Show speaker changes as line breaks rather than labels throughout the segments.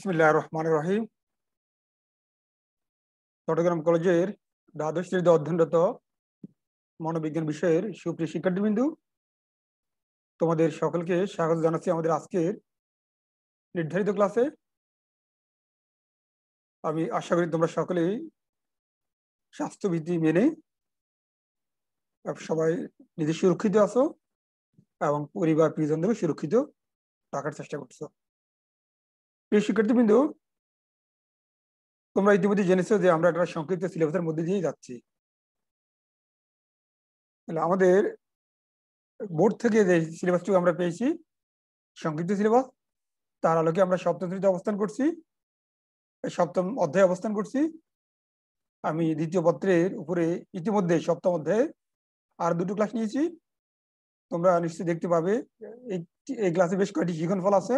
বিসমিল্লাহ রহমান রহিম চট্টগ্রাম কলেজের দ্বাদশ শ্রেণীতে অধ্যয়নরত মনোবিজ্ঞান বিষয়ের সুপ্রিয় শিক্ষার্থীবৃন্দু তোমাদের সকলকে স্বাগত জানাচ্ছি আমাদের আজকের নির্ধারিত ক্লাসে। আমি আশা করি তোমরা সকলেই স্বাস্থ্যবিধি মেনে সবাই নিজে সুরক্ষিত আছো এবং পরিবার প্রিয়জনদেরও সুরক্ষিত রাখার চেষ্টা করছ। প্রিয় শিক্ষার্থীবৃন্দ, তোমরা ইতিমধ্যে জেনেছো যে আমরা একটা সংক্ষিপ্ত সিলেবাসের মধ্যে দিয়ে যাচ্ছি। তাহলে আমাদের বোর্ড থেকে যে সিলেবাসটুকু আমরা পেয়েছি, সংক্ষিপ্ত সিলেবাস, তার আলোকে আমরা সপ্তম শ্রেণীতে অবস্থান করছি, সপ্তম অধ্যায়ে অবস্থান করছি। আমি দ্বিতীয় পত্রের উপরে ইতিমধ্যে সপ্তম অধ্যায়ে আর দুটো ক্লাস নিয়েছি। তোমরা নিশ্চয়ই দেখতে পাবে, এই ক্লাসে বেশ কয়েকটি শিখন ফল আছে।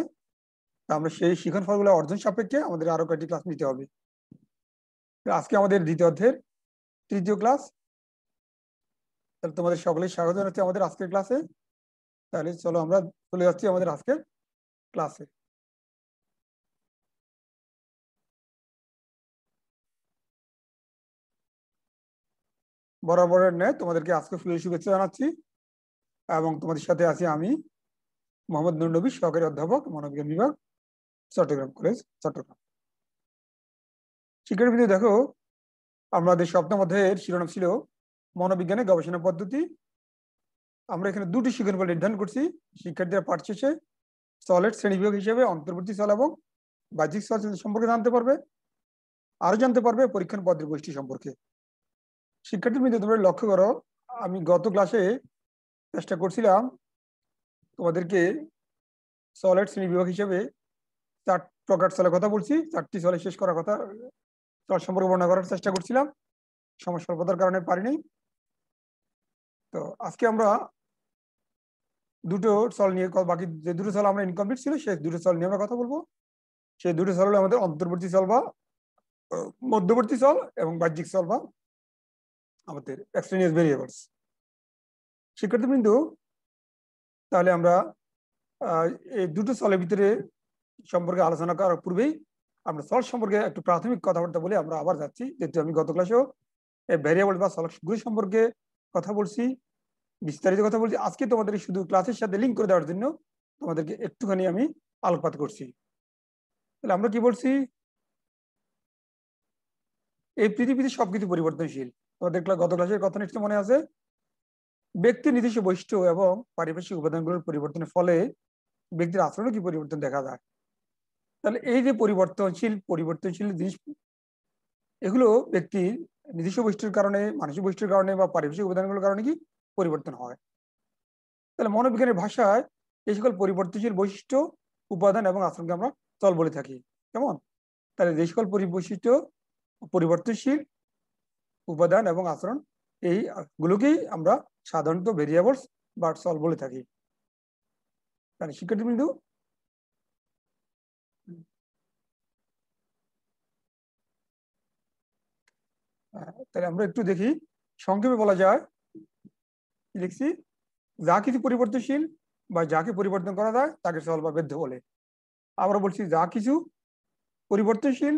আমরা সেই শিখন ফলগুলো অর্জন সাপেক্ষে আমাদের আরও কয়েকটি ক্লাস নিতে হবে। আজকে আমাদের দ্বিতীয় অধ্যায়ের তৃতীয় ক্লাস তাহলে তোমাদের সকলেই স্বাগত জানাচ্ছি আমাদের আজকের ক্লাসে তাহলে চলো আমরা চলে যাচ্ছি আমাদের আজকের ক্লাসে বরাবরের ন্যায় তোমাদেরকে আজকে ফুলের শুভেচ্ছা জানাচ্ছি এবং তোমাদের সাথে আছি আমি মোহাম্মদ নুর নবী সহকারী অধ্যাপক মনোবিজ্ঞান বিভাগ। চট্টগ্রাম কলেজ, চট্টগ্রাম। শিক্ষার্থী দেখো, আমাদের সপ্তম অধ্যায়ের শিরোনাম ছিল মনোবিজ্ঞানের গবেষণা পদ্ধতি। আমরা এখানে দুটি শিক্ষণ নির্ধারণ করছি, শিক্ষার্থীরা পাঠ শেষে সলেট শ্রেণীবিভাগ হিসেবে অন্তর্বর্তী সল এবং বাহ্যিক সল সম্পর্কে জানতে পারবে আরও জানতে পারবে পরীক্ষণ পদ্ধতির গোষ্ঠী সম্পর্কে। শিক্ষার্থী মধ্যে তোমরা লক্ষ্য করো, আমি গত ক্লাসে চেষ্টা করছিলাম তোমাদেরকে সলেট শ্রেণি বিভাগ হিসেবে চার প্রকার সলের কথা বলছি, চারটি সলে শেষ করার কথা সল সম্পর্কে বর্ণনা করার চেষ্টা করছিলাম, সময় স্বল্পতার কারণে পারিনি। তো আজকে আমরা দুটো সল নিয়ে বাকি যে দুটো সল আমরা ইনকমপ্লিট ছিল, সেই দুটো সল নিয়ে আমরা কথা বলব। সেই দুটো সল হলো আমাদের অন্তর্বর্তী সল বা মধ্যবর্তী সল এবং বাহ্যিক সল বা আমাদের এক্সট্রেনিয়াস ভেরিয়েবলস শিক্ষার্থীবৃন্দু, তাহলে আমরা এই দুটো সলের ভিতরে সম্পর্কে আলোচনা করার পূর্বেই আমরা সল সম্পর্কে একটু প্রাথমিক কথাবার্তা বলে আমরা আবার যাচ্ছি। যেহেতু আমি গত ক্লাসেও ভ্যারিয়েবল বা সলগুলি সম্পর্কে কথা বলছি, বিস্তারিত কথা বলছি, আজকে তোমাদের শুধু ক্লাসের সাথে লিঙ্ক করে দেওয়ার জন্য তোমাদেরকে একটুখানি আমি আলোকপাত করছি। তাহলে আমরা কি বলছি? এই পৃথিবীতে সবকিছু পরিবর্তনশীল। তোমাদের গত ক্লাসের কথা নিশ্চয় মনে আছে? ব্যক্তির নিজস্ব বৈশিষ্ট্য এবং পারিপার্শ্বিক উপাদানগুলোর পরিবর্তনের ফলে ব্যক্তির আচরণে কি পরিবর্তন দেখা যায়? তাহলে এই যে পরিবর্তনশীল পরিবর্তনশীল জিনিস, এগুলো ব্যক্তির নিজস্ব বৈশিষ্ট্যের কারণে, মানসিক বৈশিষ্ট্যের কারণে বা পারিপার্শ্বিক উপাদানগুলোর কারণে কি পরিবর্তন হয়? তাহলে মনোবিজ্ঞানের ভাষায় এই সকল পরিবর্তনশীল বৈশিষ্ট্য, উপাদান এবং আচরণকে আমরা চল বলে থাকি। কেমন? তাহলে যে সকল বৈশিষ্ট্য পরিবর্তনশীল, উপাদান এবং আচরণ, এই গুলোকেই আমরা সাধারণত ভেরিয়েবলস বা চল বলে থাকি। তাহলে শিক্ষার্থীবৃন্দু তাহলে আমরা একটু দেখি। সংক্ষেপে বলা যায়, কি লিখছি? যা কিছু পরিবর্তনশীল বা যাকে পরিবর্তন করা যায়, তাকে সল বা বেদ্ধ বলে। আমরা বলছি, যা কিছু পরিবর্তনশীল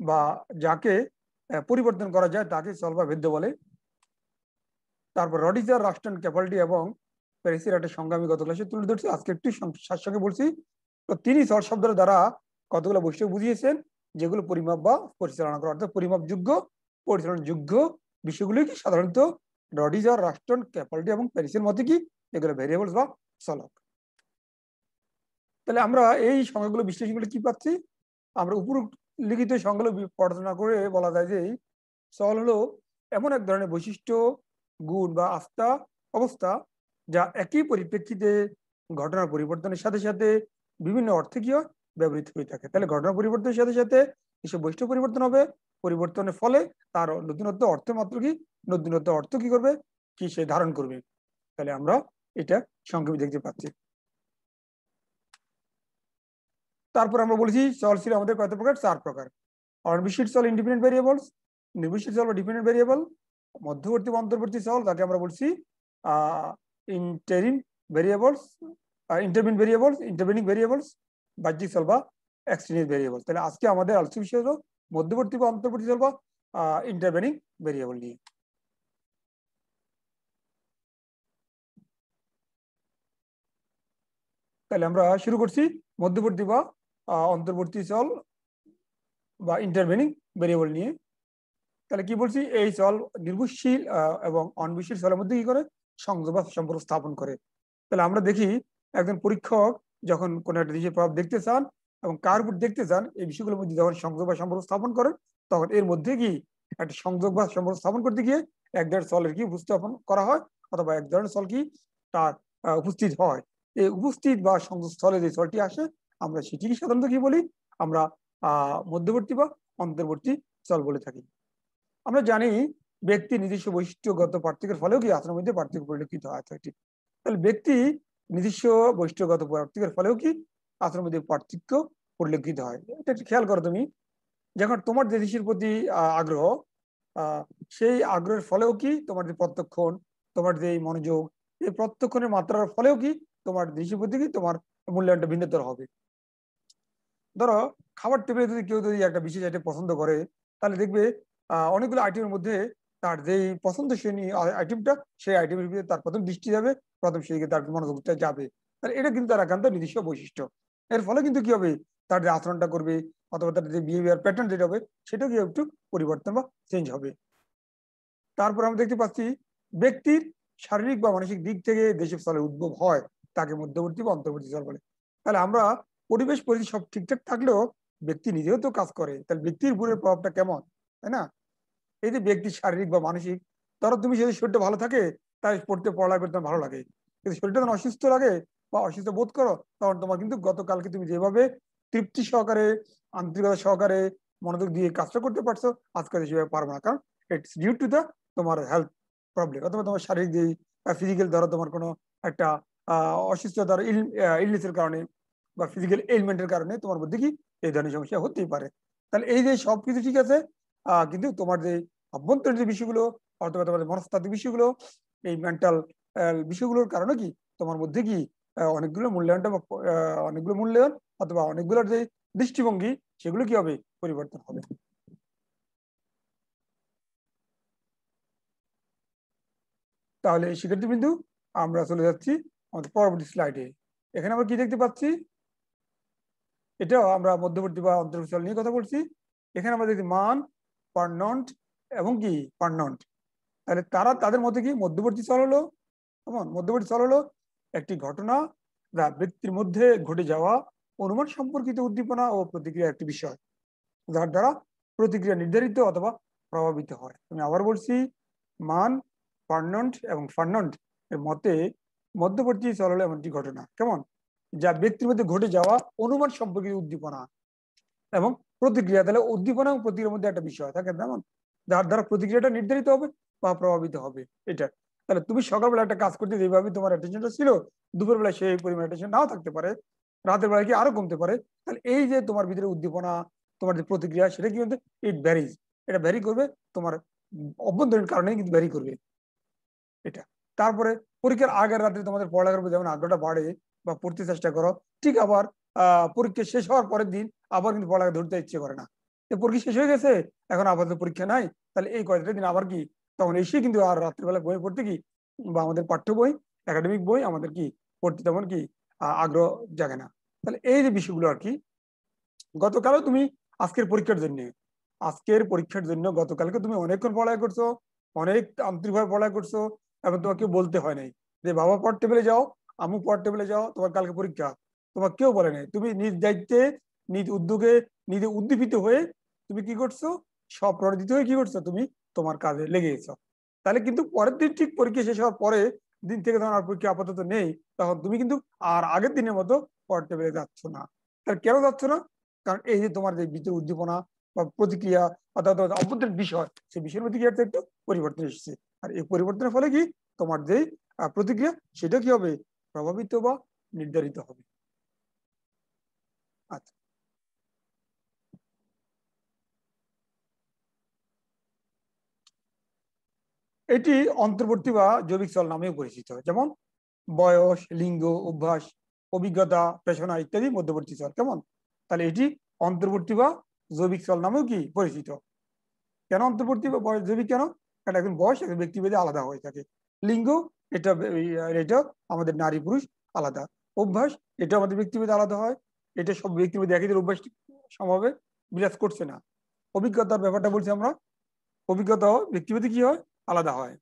বা যাকে পরিবর্তন করা যায়, তাকে সল বা বেদ্ধ বলে। তারপর, রডিজার রাষ্ট্রান ক্যাপালিটি এবং প্যারিসের একটা আমি গত ক্লাসে তুলে ধরছি। আজকে একটু সঙ্গে বলছি, তো তিনি সল শব্দের দ্বারা কতগুলো বৈশিষ্ট্য বুঝিয়েছেন, যেগুলো পরিমাপ বা পরিচালনা করা, অর্থাৎ পরিমাপ যোগ্য পরিচালনা যোগ্য বিষয়গুলি কি? সাধারণত রডিজার রাষ্ট্রন, ক্যাপালিটি এবং প্যারিসের মধ্যে কি? এগুলো ভেরিয়েবলস বা সলক। তাহলে আমরা এই সংজ্ঞাগুলো বিশ্লেষণ করে কি পাচ্ছি? আমরা উপর লিখিত সংজ্ঞাগুলো পড়াশোনা করে বলা যায় যে সল হলো এমন এক ধরনের বৈশিষ্ট্য, গুণ বা আস্থা, অবস্থা যা একই পরিপ্রেক্ষিতে ঘটনার পরিবর্তনের সাথে সাথে বিভিন্ন অর্থে কি ব্যবহৃত হয়ে থাকে। তাহলে ঘটনা পরিবর্তনের সাথে সাথে এসব বৈশিষ্ট্য পরিবর্তন হবে। পরিবর্তনের ফলে তার নতুনত্ব অর্থ মাত্র কি? নতুনত্ব অর্থ কি করবে? কি সে ধারণ করবে? তাহলে আমরা এটা সংক্ষেপে দেখতে পাচ্ছি। তারপর আমরা বলেছি চল ছিল আমাদের কত প্রকার, চার প্রকার। অনবিশ্বিত চল ইন্ডিপেন্ডেন্ট ভেরিয়েবলস নির্বিশ্বিত চল বা ডিপেন্ডেন্ট ভেরিয়েবল মধ্যবর্তী অন্তর্বর্তী চল, তাকে আমরা বলছি interim variables intervening variables intervening variables বাহ্যিক চল বা এক্সট্রেনিয়াস ভেরিয়েবল তাহলে আজকে আমাদের আলোচনা বিষয় হলো মধ্যবর্তী বা অন্তর্বর্তী চল বা ইন্টারভেনিং ভেরিয়েবল নিয়ে। তাহলে আমরা শুরু করছি। মধ্যবর্তী বা অন্তর্বর্তী চল বা ইন্টারভেনিং ভেরিয়েবল নিয়ে। তাহলে কি বলছি? এই চল নির্ভরশীল এবং অনির্ভরশীল চলের মধ্যে কি করে? সংযোগ বা সম্পর্ক স্থাপন করে। তাহলে আমরা দেখি, একজন পরীক্ষক যখন কোন একটা জিনিসের প্রভাব দেখতে চান এবং কার উপর দেখতে চান এই বিষয়গুলোর মধ্যে যখন সংযোগ বা সম্পর্ক স্থাপন করেন, তখন এর মধ্যে কি একটা সংযোগ বা সম্পর্ক স্থাপন করতে গিয়ে এক ধরনের চলের কি উপস্থাপন করা হয় অথবা এক ধরনের চল কি তার উপস্থিত হয়। এই উপস্থিত বা সংযোগ স্থলে যে চলটি আসে, আমরা সেটিকে সাধারণত কি বলি? আমরা মধ্যবর্তী বা অন্তর্বর্তী চল বলে থাকি। আমরা জানি ব্যক্তি নিজস্ব বৈশিষ্ট্যগত পার্থক্যের ফলেও কি আচরণের মধ্যে পার্থক্য পরিলক্ষিত হয়। তাহলে ব্যক্তি নিজস্ব বৈশিষ্ট্যগত পার্থক্যের ফলেও কি আচরণের মধ্যে পার্থক্য পরিলক্ষিত হয়। এটা একটু খেয়াল করো তুমি, যখন তোমার যে দেশের প্রতি আগ্রহ সেই আগ্রহের ফলেও কি তোমার যে প্রত্যক্ষণ তোমার যে মনোযোগ, এই প্রত্যক্ষণের মাত্রার ফলেও কি তোমার দেশের প্রতি কি তোমার মূল্যায়নটা ভিন্নতর হবে? ধরো, খাবার টেবিলে যদি কেউ যদি একটা বিশেষ আইটেম পছন্দ করে, তাহলে দেখবে অনেকগুলো আইটেমের মধ্যে তার যেই পছন্দ শ্রেণি আইটেমটা সেই আইটেমের ভিতরে তার প্রথম দৃষ্টি যাবে, প্রথম সেই তার মনোযোগটা যাবে। তাহলে এটা কিন্তু তার একান্ত নিজস্ব বৈশিষ্ট্য। এর ফলে কিন্তু কি হবে? তার যে আচরণটা করবে অথবা তার যে বিহেভিয়ার প্যাটার্ন যেটা হবে সেটাও কি একটু পরিবর্তন বা চেঞ্জ হবে। তারপর আমরা দেখতে পাচ্ছি ব্যক্তির শারীরিক বা মানসিক দিক থেকে দেশের স্থলে উদ্ভব হয়, তাকে মধ্যবর্তী বা অন্তর্বর্তী স্থল বলে। তাহলে আমরা পরিবেশ পরিস্থিতি সব ঠিকঠাক থাকলেও ব্যক্তি নিজেও তো কাজ করে। তাহলে ব্যক্তির উপরের প্রভাবটা কেমন? তাই না? এই যে ব্যক্তির শারীরিক বা মানসিক, ধরো তুমি যদি শরীরটা ভালো থাকে তাই পড়তে, পড়ালেখা করতে ভালো লাগে। কিন্তু শরীরটা যখন অসুস্থ লাগে বা অসুস্থ বোধ করো, তখন তোমার কিন্তু গতকালকে তুমি যেভাবে তৃপ্তি সহকারে, আন্তরিকতা সহকারে মনোযোগ দিয়ে কাজটা করতে পারছ, আজকে সেভাবে পারব না। কারণ ইটস ডিউ টু দ্য তোমার হেলথ প্রবলেম অথবা তোমার শারীরিক যে ফিজিক্যাল ধরো তোমার কোনো একটা অসুস্থতার ইলনেসের কারণে বা ফিজিক্যাল এলিমেন্টের কারণে তোমার মধ্যে কি এই ধরনের সমস্যা হতেই পারে। তাহলে এই যে সবকিছু ঠিক আছে কিন্তু তোমার যে অভ্যন্তরীণ যে বিষয়গুলো অথবা তোমার মনস্তাত্ত্বিক বিষয়গুলো, এই মেন্টাল বিষয়গুলোর কারণে কি তোমার মধ্যে কি অনেকগুলো মূল্যায়নটা অনেকগুলো মূল্যায়ন অথবা অনেকগুলোর যে দৃষ্টিভঙ্গি, সেগুলো কি হবে? পরিবর্তন হবে। তাহলে শিক্ষার্থী বিন্দু আমরা চলে যাচ্ছি আমাদের পরবর্তী স্লাইডে। এখানে আমরা কি দেখতে পাচ্ছি? এটাও আমরা মধ্যবর্তী বা অন্তর্বর্তী নিয়ে কথা বলছি। এখানে আমরা দেখছি মান, পার্নন্ট এবং কি? পার্নন্ট। তাহলে তারা তাদের মধ্যে কি? মধ্যবর্তী চল হলো। কেমন? মধ্যবর্তী চল হলো একটি ঘটনা যা ব্যক্তির মধ্যে ঘটে যাওয়া অনুমান সম্পর্কিত উদ্দীপনা ও প্রতিক্রিয়া একটি বিষয়, যার দ্বারা প্রতিক্রিয়া নির্ধারিত অথবা প্রভাবিত হয়। আমি আবার বলছি, মান, পার্নন্ট এবং ফার্নন্ট এর মতে মধ্যবর্তী চল হলো এমন একটি ঘটনা। কেমন? যা ব্যক্তির মধ্যে ঘটে যাওয়া অনুমান সম্পর্কিত উদ্দীপনা এবং প্রতিক্রিয়া। তাহলে উদ্দীপনা এবং প্রতিক্রিয়ার মধ্যে একটা বিষয় থাকে যেমন যার দ্বারা প্রতিক্রিয়াটা নির্ধারিত হবে বা প্রভাবিত হবে। এটা তাহলে তুমি সকালবেলা একটা কাজ করতে যেভাবে তোমার অ্যাটেনশনটা ছিল দুপুরবেলা সেই পরিমাণ অ্যাটেনশন নাও থাকতে পারে, রাতের বেলায় কি আরও কমতে পারে? তাহলে এই যে তোমার ভিতরে উদ্দীপনা, তোমার যে প্রতিক্রিয়া, সেটা কি ইট ভ্যারিজ এটা ভ্যারি করবে, তোমার অভ্যন্তরীণ কারণে কিন্তু ভ্যারি করবে এটা। তারপরে পরীক্ষার আগের রাত্রে তোমাদের পড়ালেখার উপর যেমন আগ্রহটা বাড়ে বা পড়তে চেষ্টা করো, ঠিক আবার পরীক্ষা শেষ হওয়ার পরের দিন আবার কিন্তু পড়ালেখা ধরতে ইচ্ছে করে না। পরীক্ষা শেষ হয়ে গেছে, এখন আপাতত পরীক্ষা নাই, তাহলে এই কয়েকটা দিন আবার কি তখন এসে কিন্তু আর রাত্রিবেলা বই পড়তে কি বা আমাদের পাঠ্য বই একাডেমিক বই আমাদের কি পড়তে তেমন কি আগ্রহ জাগে না। তাহলে এই যে বিষয়গুলো আর কি, গতকালও তুমি আজকের পরীক্ষার জন্য, আজকের পরীক্ষার জন্য গতকালকে তুমি অনেকক্ষণ পড়ায় করছ, অনেক আন্তরিকভাবে পড়ায় করছ এবং তোমাকে বলতে হয় নাই যে, বাবা পড় টেবিলে যাও, আমু পড় টেবিলে যাও, তোমার কালকে পরীক্ষা। তোমার কেউ বলে নাই। তুমি নিজ দায়িত্বে, নিজ উদ্যোগে, নিজে উদ্দীপিত হয়ে তুমি কি করছ? সব স্বপ্রণোদিত হয়ে কি করছ? তুমি তোমার কাজে লেগে গেছো তাহলে কিন্তু পরের দিন ঠিক পরীক্ষা শেষ হওয়ার পরে দিন থেকে তখন আর পরীক্ষা আপাতত নেই, তখন তুমি কিন্তু আর আগের দিনের মতো পড় টেবিলে যাচ্ছ না। তাহলে কেন যাচ্ছ না? কারণ এই যে তোমার যে ভিতরে উদ্দীপনা বা প্রতিক্রিয়া অর্থাৎ অভ্যন্তরীণ বিষয়, সেই বিষয়ের মধ্যে কি একটা একটু পরিবর্তন এসেছে। আর এই পরিবর্তনের ফলে কি? তোমার যে প্রতিক্রিয়া, সেটা কি হবে? প্রভাবিত বা নির্ধারিত হবে। আচ্ছা। এটি অন্তর্বর্তী বা জৈবিক চল নামেও পরিচিত। যেমন বয়স, লিঙ্গ, অভ্যাস, অভিজ্ঞতা, পেশনা ইত্যাদি মধ্যবর্তী চল। কেমন? তাহলে এটি অন্তর্বর্তী বা জৈবিক চল নামেও কি পরিচিত? কেন অন্তর্বর্তী বা বয়স জৈবিক কেন? এটা একজন বয়স একজন ব্যক্তিভেদে আলাদা হয়ে থাকে। লিঙ্গ, এটা এটা আমাদের নারী পুরুষ আলাদা। অভ্যাস, এটা আমাদের ব্যক্তিভেদে আলাদা হয়। এটা সব ব্যক্তিভেদে একই অভ্যাস সমভাবে বিরাজ করছে না। অভিজ্ঞতার ব্যাপারটা বলছি আমরা। অভিজ্ঞতা ব্যক্তিভেদে কি হয়? আলাদা হয়।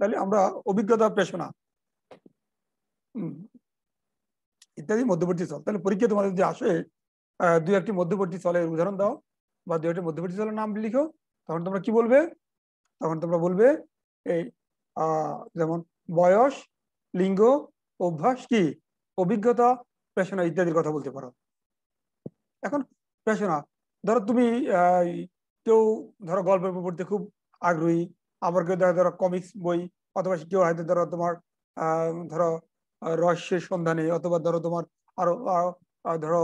তাহলে আমরা অভিজ্ঞতা পেশনা ইত্যাদি মধ্যবর্তী স্থল তাহলে পরীক্ষা তোমাদের যদি আসে দু একটি মধ্যবর্তী স্থলের উদাহরণ দাও বা দু একটি মধ্যবর্তী স্থলের নাম লিখো, তখন তোমরা কি বলবে? তখন তোমরা বলবে এই যেমন বয়স, লিঙ্গ, অভ্যাস কি? অভিজ্ঞতা পেশনা ইত্যাদির কথা বলতে পারো। এখন পেশনা ধরো তুমি কেউ ধরো গল্প পড়তে খুব আগ্রহী, আবার কেউ ধরো ধরো কমিক্স বই, অথবা কেউ হয়তো ধরো তোমার ধরো রহস্যের সন্ধানে, অথবা ধরো তোমার আরও ধরো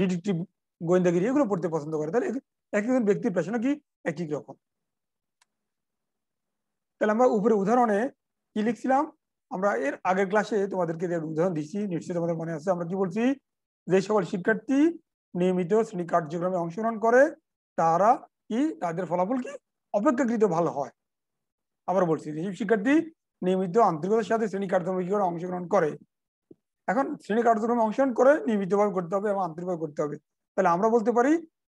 ডিটেকটিভ গোয়েন্দাগিরি এগুলো পড়তে পছন্দ করে। তাহলে এক একজন ব্যক্তির পেশনা কি একই রকম। তাহলে আমরা উপরে উদাহরণে কি লিখছিলাম? আমরা এর আগের ক্লাসে তোমাদেরকে উদাহরণ দিচ্ছি, নিশ্চয়ই তোমাদের মনে আছে, আমরা কি বলছি? যে সকল শিক্ষার্থী নিয়মিত শ্রেণি কার্যক্রমে অংশগ্রহণ করে, তারা কি তাদের ফলাফল কি অপেক্ষাকৃত ভালো হয়? আবার বলছি যে শিক্ষার্থী নিয়মিত আন্তরিকতার সাথে শ্রেণি কার্যক্রমে কি করে অংশগ্রহণ করে? এখন শ্রেণি কার্যক্রমে অংশগ্রহণ করে নিয়মিতভাবে করতে হবে এবং আন্তরিকভাবে করতে হবে। তাহলে আমরা বলতে পারি,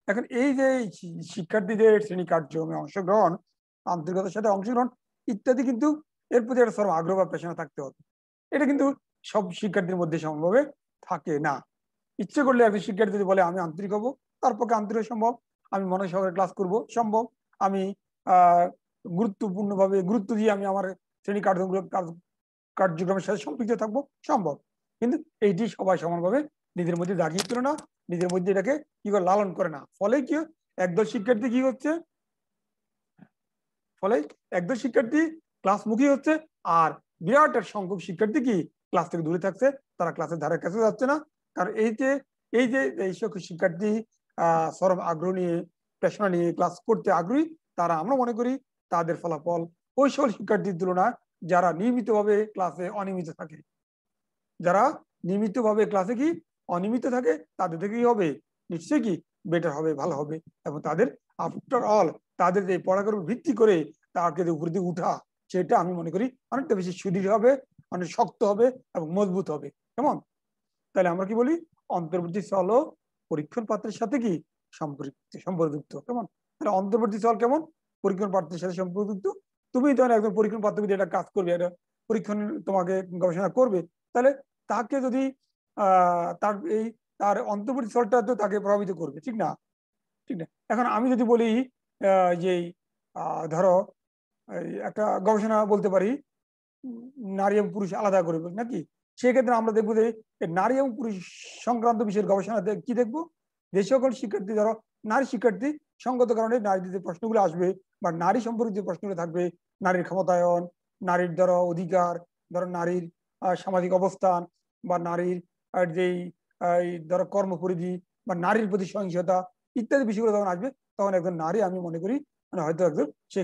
এখন এই যে শিক্ষার্থীদের শ্রেণি কার্যক্রমে অংশগ্রহণ, আন্তরিকতার সাথে অংশগ্রহণ ইত্যাদি কিন্তু এর প্রতি একটা সর্ব আগ্রহ বা পেশনা থাকতে হবে। এটা কিন্তু সব শিক্ষার্থীর মধ্যে সম্ভবে থাকে না। ইচ্ছে করলে একজন শিক্ষার্থী যদি বলে, আমি আন্তরিক হব, তার পক্ষে আন্তরিক সম্ভব। আমি মনে সহকারে ক্লাস করব, সম্ভব। আমি গুরুত্বপূর্ণভাবে, গুরুত্ব দিয়ে আমি আমার শ্রেণি কার্যক্রম কার্যক্রমের সাথে সম্পৃক্ত থাকব, সম্ভব। কিন্তু এইটি সবাই সমানভাবে নিজের মধ্যে দাগিয়ে তুলে না, নিজের মধ্যে এটাকে কি করে, লালন করে না। ফলে কি একদল শিক্ষার্থী কি হচ্ছে? ফলে একদল শিক্ষার্থী ক্লাসমুখী হচ্ছে, আর বিরাট এক সংখ্যক শিক্ষার্থী কি ক্লাস থেকে দূরে থাকছে? তারা ক্লাসের ধারে কাছে যাচ্ছে না। কারণ এই যে এই যে, এই শিক্ষার্থী, আহ, সরব আগ্রহ নিয়ে, পেশনা নিয়ে ক্লাস করতে আগ্রহী, তারা আমরা মনে করি তাদের ফলাফল ওই সকল শিক্ষার্থীর তুলনায় যারা নিয়মিতভাবে ক্লাসে অনিয়মিত থাকে। যারা নিয়মিতভাবে ক্লাসে কি অনিয়মিত থাকে, তাদের থেকে কি হবে। নিশ্চয়ই কি বেটার হবে, ভালো হবে। এবং তাদের আফটার অল তাদের যে পড়াগুলোর ভিত্তি করে তাকে উপর দিয়ে উঠা সেটা আমি মনে করি অনেকটা বেশি সুদৃঢ় হবে, অনেক শক্ত হবে এবং মজবুত হবে। কেমন? তাহলে আমরা কি বলি? অন্তর্বর্তী চল পরীক্ষণ পাত্রের সাথে কি? সম্পর্কিত সম্পর্কযুক্ত। কেমন? তাহলে অন্তর্বর্তী চল কেমন? পরীক্ষণ পাত্রের সাথে সম্পর্কযুক্ত। তুমি যখন একজন পরীক্ষণ পাত্র যদি একটা কাজ করবে, একটা পরীক্ষণ তোমাকে গবেষণা করবে, তাহলে তাকে যদি তার এই, তার অন্তর্বর্তী স্থলটা তো তাকে প্রভাবিত করবে, ঠিক না? ঠিক না? এখন আমি যদি বলি যে ধরো একটা গবেষণা বলতে পারি, নারী এবং পুরুষ আলাদা করে নাকি? সেক্ষেত্রে আমরা দেখব যে নারী এবং পুরুষ সংক্রান্ত বিষয়ের গবেষণা কি দেখব? যে সকল শিক্ষার্থী, ধরো নারী শিক্ষার্থী সঙ্গত কারণে নারীদের যে প্রশ্নগুলো আসবে বা নারী সম্পর্কিত প্রশ্নগুলো থাকবে, নারীর ক্ষমতায়ন, নারীর ধরো অধিকার, ধরো নারীর সামাজিক অবস্থান বা নারীর যেই ধরো কর্মপরিধি বা নারীর প্রতি সহিংসতা ইত্যাদি বিষয়গুলো যখন আসবে, তখন একজন নারী আমি মনে করি মানে হয়তো একজন সে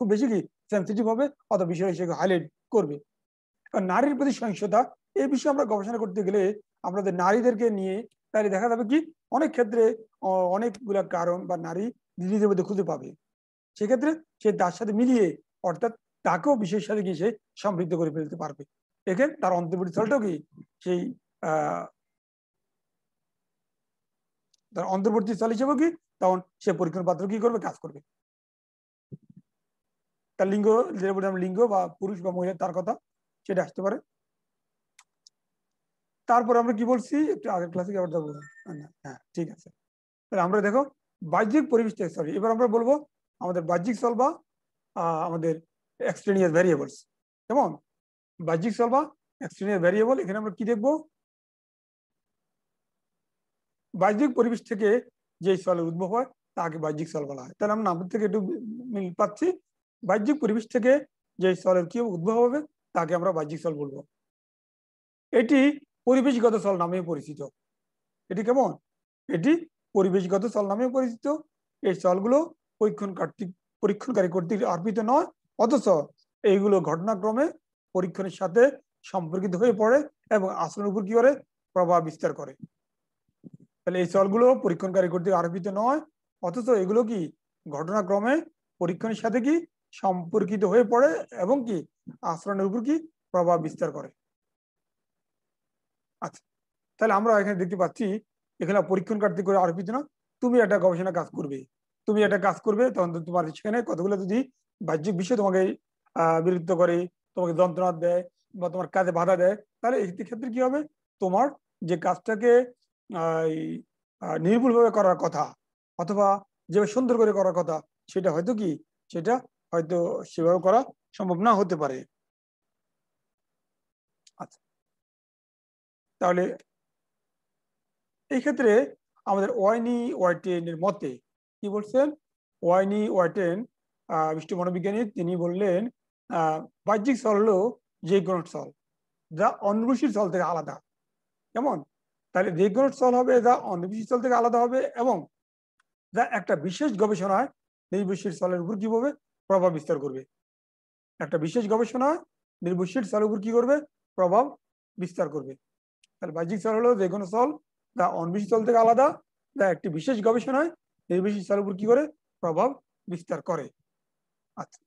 খুব বেশি কি সেন্সিটিভ হবে অত বিষয়ে সে হাইলাইট করবে। নারীর প্রতি সহিংসতা এই বিষয়ে আমরা গবেষণা করতে গেলে আমাদের নারীদেরকে নিয়ে তাহলে দেখা যাবে কি অনেক ক্ষেত্রে অনেকগুলা কারণ বা নারী নিজেদের মধ্যে খুঁজে পাবে। সেক্ষেত্রে সে তার সাথে মিলিয়ে অর্থাৎ তাকেও বিশেষ সাথে গিয়ে সে সমৃদ্ধ করে ফেলতে পারবে। এখানে তার অন্তর্বর্তী স্থলটাও কি? সেই তার অন্তর্বর্তী স্থল হিসেবে কি? তখন সে পরীক্ষণ পাত্র কি করবে? কাজ করবে। তার লিঙ্গ যেটা বলি লিঙ্গ বা পুরুষ বা মহিলা, তার কথা সেটা আসতে পারে। তারপর আমরা কি বলছি? একটু আগের ক্লাসে আবার যাব। হ্যাঁ ঠিক আছে। তাহলে আমরা দেখো, বাহ্যিক পরিবেশ থেকে সরি এবার আমরা বলব আমাদের বাহ্যিক সল বা আমাদের এক্সট্রেনিয়াস ভ্যারিয়েবলস কেমন? বাহ্যিক স্থল বা এক্সট্রেনিয়াস ভ্যারিয়েবল এখানে আমরা কি দেখব? বাহ্যিক পরিবেশ থেকে যে স্থলের উদ্ভব হয়, তাকে বাহ্যিক সল বলা হয়। তাহলে আমরা নাম থেকে একটু মিল পাচ্ছি। বাহ্যিক পরিবেশ থেকে যে স্থলের কি উদ্ভব হবে, তাকে আমরা বাহ্যিক স্থল বলব। এটি পরিবেশগত স্থল নামে পরিচিত। এটি কেমন? এটি পরিবেশগত স্থল নামে পরিচিত। এই স্থলগুলো পরীক্ষণ কর্তৃক, পরীক্ষণকারী কর্তৃক অর্পিত নয়, অথচ এইগুলো ঘটনাক্রমে পরীক্ষণের সাথে সম্পর্কিত হয়ে পড়ে এবং আচরণের উপর কি করে? প্রভাব বিস্তার করে। তাহলে এই চলগুলো পরীক্ষণকারী কর্তৃক আরোপিত নয়, অথচ এগুলো কি ঘটনাক্রমে পরীক্ষণের সাথে কি সম্পর্কিত হয়ে পড়ে এবং কি আচরণের উপর কি প্রভাব বিস্তার করে। আচ্ছা তাহলে আমরা এখানে দেখতে পাচ্ছি, এখানে পরীক্ষণ কার্তিক করে আরোপিত না, তুমি একটা গবেষণা কাজ করবে। তুমি একটা কাজ করবে, তখন তোমার সেখানে কতগুলো যদি বাহ্যিক বিষয় তোমাকে বিরুদ্ধ করে, তোমাকে যন্ত্রণা দেয় বা তোমার কাজে বাধা দেয়, তাহলে এই ক্ষেত্রে কি হবে? তোমার যে কাজটাকে নির্ভুলভাবে করার কথা অথবা যেভাবে সুন্দর করে করার কথা, সেটা হয়তো কি? সেটা হয়তো সেভাবে করা সম্ভব না, হতে পারে। আচ্ছা। তাহলে এই ক্ষেত্রে আমাদের ওয়াইনি ওয়াইটেনের মতে কি বলছেন? ওয়াইনি ওয়াইটেন বিষ্ণু মনোবিজ্ঞানী তিনি বললেন আহ বাহ্যিক সল হলো যে কোনো সল যা অন্নবসীর সল থেকে আলাদা। কেমন? তাহলে কোনো সল হবে, যা অন্নবসীর সল থেকে আলাদা হবে এবং যা একটা বিশেষ গবেষণায় নির্বিশেষ সলের উপর কীভাবে প্রভাব বিস্তার করবে। একটা বিশেষ গবেষণায় নির্বিশেষ সলের উপর কি করবে? প্রভাব বিস্তার করবে। তাহলে বাহ্যিক সল হলো যে কোনো সল যা অনবিশেষ সল থেকে আলাদা, যা একটি বিশেষ গবেষণায় নির্বিশেষ সলের উপর কি করে? প্রভাব বিস্তার করে। আচ্ছা।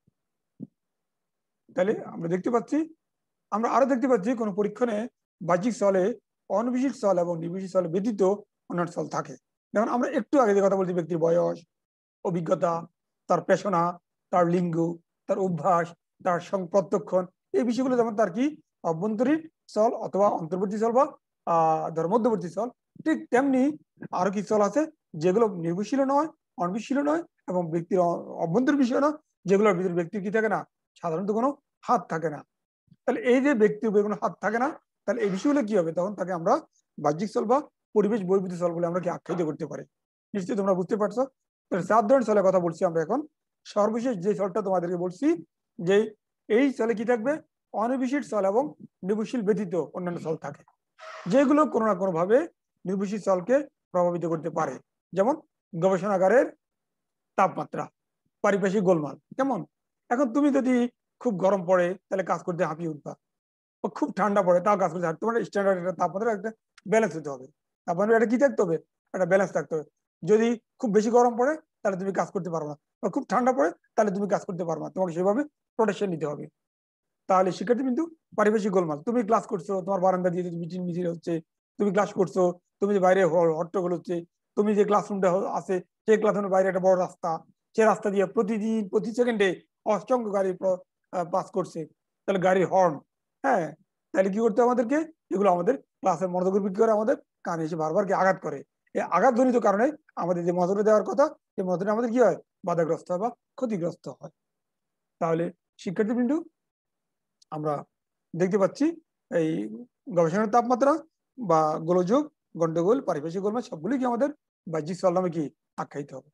তাহলে আমরা দেখতে পাচ্ছি, আমরা আরও দেখতে পাচ্ছি কোন পরীক্ষণে বাহ্যিক সলে অনবিশেষ সল এবং নির্বিশেষ সল ব্যতীত অন্যান্য সল থাকে। যেমন আমরা একটু আগে যে কথা বলছি, ব্যক্তির বয়স, অভিজ্ঞতা, তার পেশনা তার লিঙ্গ, তার অভ্যাস, তার প্রত্যক্ষণ এই বিষয়গুলো যেমন তার কি? অভ্যন্তরীণ স্থল অথবা অন্তর্বর্তী স্থল বা ধর মধ্যবর্তী স্থল ঠিক তেমনি আরও কিছু স্থল আছে যেগুলো নির্ভরশীল নয় অনবিশীল নয় এবং ব্যক্তির অভ্যন্তরীণ বিষয় নয়, যেগুলোর ভিতরে ব্যক্তির কি থাকে না? সাধারণত কোনো হাত থাকে না। তাহলে এই যে ব্যক্তির উপরে কোনো হাত থাকে না, তাহলে এই বিষয়গুলো কি হবে? তখন তাকে আমরা বাহ্যিক চল বা পরিবেশ বৈবিধ্য চল বলে আমরা কি আখ্যায়িত করতে পারি? নিশ্চয়ই তোমরা বুঝতে পারছ? তাহলে চার ধরনের স্থলের কথা বলছি আমরা এখন। সর্বশেষ যে স্থলটা তোমাদেরকে বলছি, যে এই চলে কি থাকবে? অনির্বিশিল স্থল এবং নির্ভরশীল ব্যতীত অন্যান্য স্থল থাকে। যেগুলো কোনো না কোনো ভাবে নির্ভরশীল স্থলকে প্রভাবিত করতে পারে। যেমন গবেষণাগারের তাপমাত্রা, পারিপার্শ্বিক গোলমাল। কেমন? এখন তুমি যদি খুব গরম পড়ে, তাহলে কাজ করতে হাঁপিয়ে উঠবা। খুব ঠান্ডা পড়ে, তাও কাজ করতে তোমার স্ট্যান্ডার্ড একটা তাপমাত্রা, একটা ব্যালেন্স হতে হবে। তাপমাত্রা একটা কি থাকতে হবে? একটা ব্যালেন্স থাকতে হবে। যদি খুব বেশি গরম পড়ে তাহলে তুমি কাজ করতে পারো না। বা খুব ঠান্ডা পড়ে, তাহলে তুমি কাজ করতে পারো না। তোমাকে সেভাবে প্রোটেকশন নিতে হবে। তাহলে শিক্ষার্থী কিন্তু পারিপার্শ্বিক গোলমাল। তুমি ক্লাস করছ, তোমার বারান্দা দিয়ে মিটিং মিছিল হচ্ছে। তুমি ক্লাস করছ, তুমি যে বাইরে হট্টগোল হচ্ছে। তুমি যে ক্লাসরুমটা আছে, সেই ক্লাসরুমের বাইরে একটা বড় রাস্তা। সে রাস্তা দিয়ে প্রতিদিন, প্রতি সেকেন্ডে অসংখ্য গাড়ি পাস করছে। তাহলে গাড়ির হর্ন হ্যাঁ তাহলে কি করতে আমাদেরকে? এগুলো আমাদের ক্লাসের মনোযোগ বৃদ্ধি করে আমাদের কানে এসে বারবার কি আঘাত করে। এই আঘাতজনিত কারণে আমাদের যে মজুরি দেওয়ার কথা সেই মজুরি আমাদের কি হয়? বাধাগ্রস্ত হয় বা ক্ষতিগ্রস্ত হয়। তাহলে শিক্ষার্থী বিন্দু আমরা দেখতে পাচ্ছি এই গবেষণার তাপমাত্রা বা গোলযোগ, গন্ডগোল, পারিপার্শ্বিক গোলমাল সবগুলি কি আমাদের বাহ্যিক স্থল নামে কি আখ্যায়িত হবে?